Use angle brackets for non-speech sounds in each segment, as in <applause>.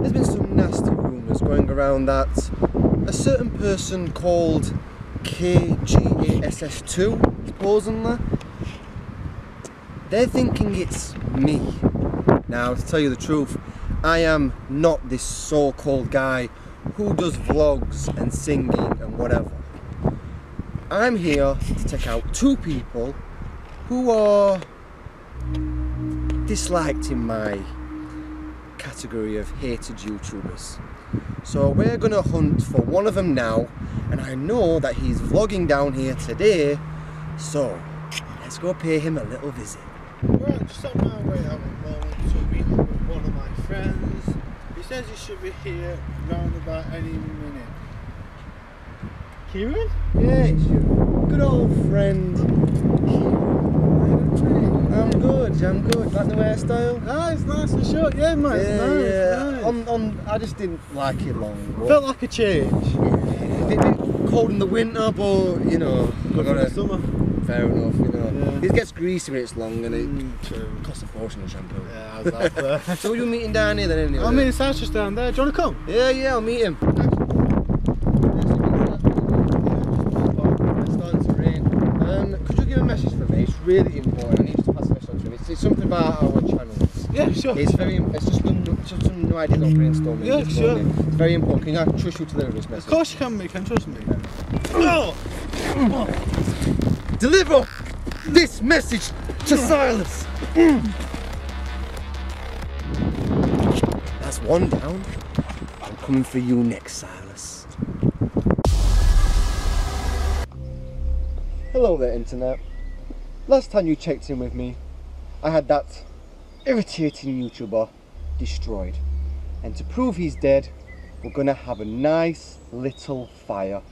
There's been some nasty rumours going around that a certain person called KGASS2 is posing They're thinking it's me. Now, to tell you the truth, I am not this so-called guy who does vlogs and singing and whatever. I'm here to take out two people who are disliked in my category of hated YouTubers. So we're gonna hunt for one of them now and I know that he's vlogging down here today so let's go pay him a little visit. Well, just on my way out at the moment to meet up with one of my friends. He says he should be here round about any minute. Kieran? Yeah, it's your good old friend I'm good, I'm good. Like the hairstyle? Ah, it's nice and short, yeah mate. Yeah, nice, yeah. Nice. On, on, I just didn't like it long. but- Felt like a change. Yeah, a bit, bit cold in the winter, but you know, Good for the summer. fair enough. You know, Yeah. it gets greasy when it's long and it Mm, costs a fortune on shampoo. Yeah, exactly. <laughs> So you're meeting down here then anyway? I mean, it's house just down there. Do you want to come? yeah, yeah, I'll meet him. It's starting to rain. Um, could you give a message for me? It's really important. It's, something about our channels. Yeah, sure. It's very. It's just some, it's just some new ideas I'm brainstorming. Yeah, sure. morning. It's very important. Can I trust you to deliver this message? Of course you can, mate. Can trust me. Oh! Deliver this message to Silas. That's one down. I'm coming for you next, Silas. Hello there, Internet. Last time you checked in with me, I had that irritating YouTuber destroyed. And to prove he's dead, we're gonna have a nice little fire.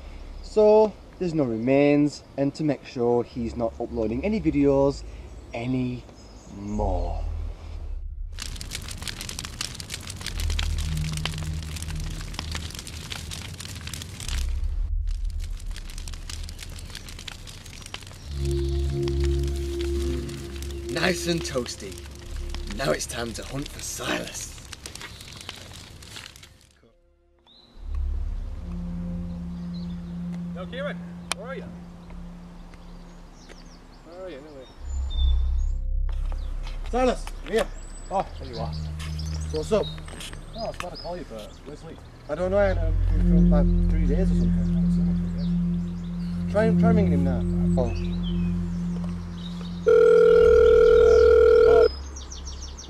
So there's no remains, and to make sure he's not uploading any videos anymore. Nice and toasty. Now it's time to hunt for Silas. Yo, Kieran, where are you? Where are you, anyway? Silas, here. Oh, there you are. What's up? Oh, I was about to call you, but where's Lee? I don't know, I had him for like three days or something. Try, try ringing him now. Oh.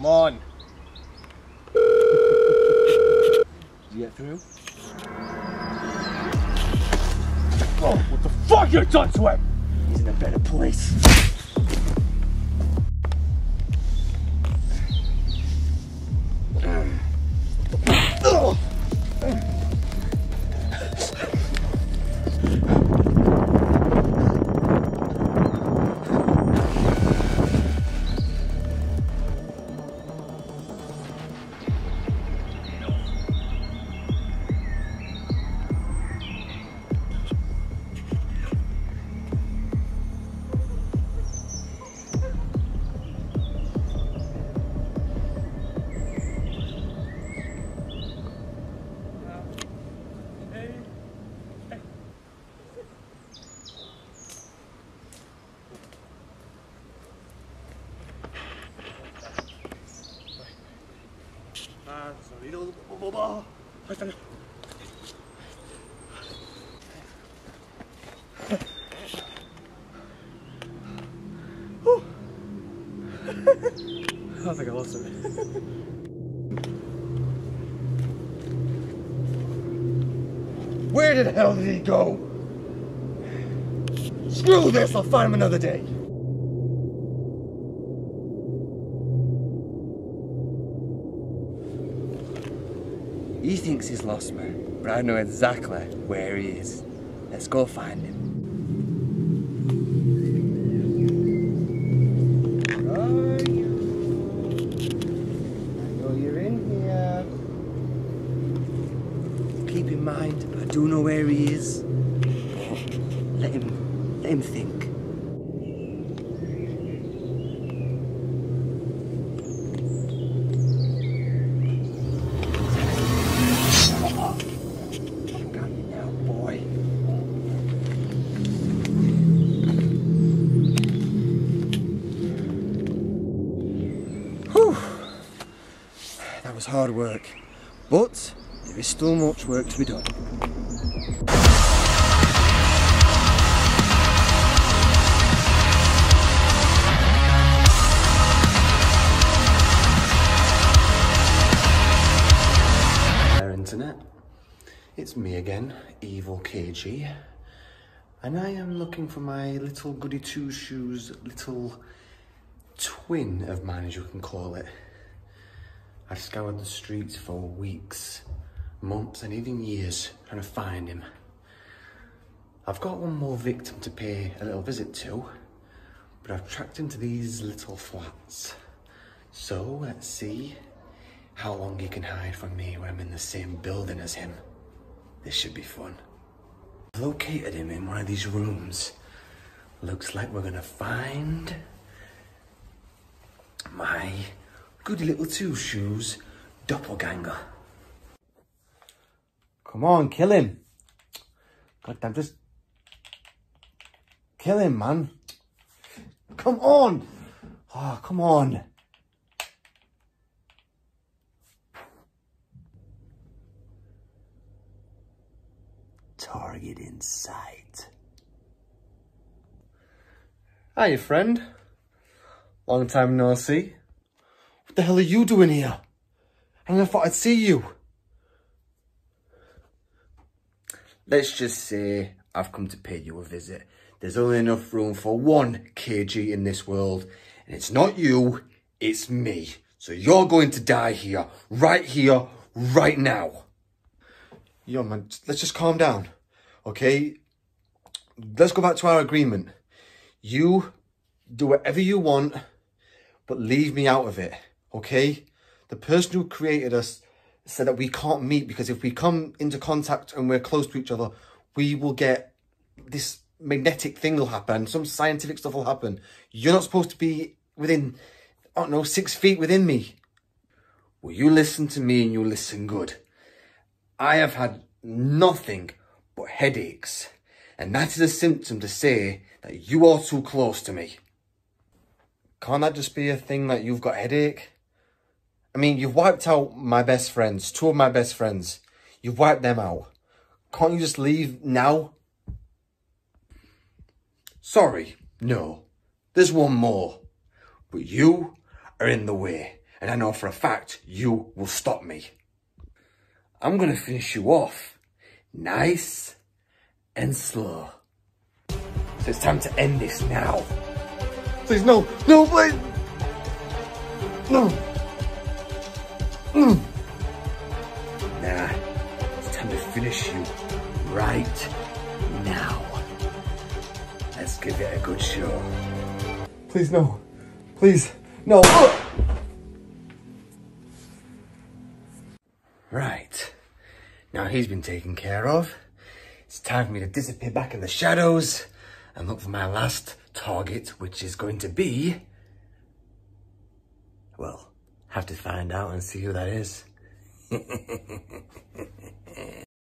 Come on. Did you get through? Oh, what the fuck You're done to him? He's in a better place. Oh. Ahí está. I think I lost it. Where the hell did he go? Screw this, I'll find him another day. He thinks he's lost me, but I know exactly where he is. Let's go find him. That was hard work, but there is still much work to be done. Internet. It's me again, Evil KG, and I am looking for my little goody two shoes, little twin of mine, as you can call it. I've scoured the streets for weeks, months, and even years trying to find him. I've got one more victim to pay a little visit to, but I've tracked him to these little flats. So let's see how long he can hide from me when I'm in the same building as him. This should be fun. Located him in one of these rooms. Looks like we're gonna find my goody little two shoes doppelganger. Come on, kill him. God damn, just kill him, man. Come on. Oh, come on. Target in sight. Hiya, friend. Long time no see. What the hell are you doing here? I thought I'd see you. Let's just say I've come to pay you a visit. There's only enough room for one KG in this world. And it's not you, it's me. So you're going to die here, right here, right now. Yo, man, let's just calm down, okay? Let's go back to our agreement. You do whatever you want, but leave me out of it, okay? The person who created us said that we can't meet because if we come into contact and we're close to each other, we will get this magnetic thing will happen. Some scientific stuff will happen. You're not supposed to be within, I don't know, six feet within me. Well, you listen to me and you listen good. I have had nothing but headaches. And that is a symptom to say that you are too close to me. Can't that just be a thing that you've got headache? I mean, you've wiped out my best friends, two of my best friends. You've wiped them out. Can't you just leave now? Sorry, no. There's one more. But you are in the way. And I know for a fact you will stop me. I'm going to finish you off. Nice and slow. So it's time to end this now. Please, no, no, please. No. Mm. Nah, it's time to finish you right now. Let's give it a good show. Please, no. Please, no. Ugh. Right. Now he's been taken care of. It's time for me to disappear back in the shadows and look for my last target, which is going to be... Well, have to find out and see who that is. <laughs>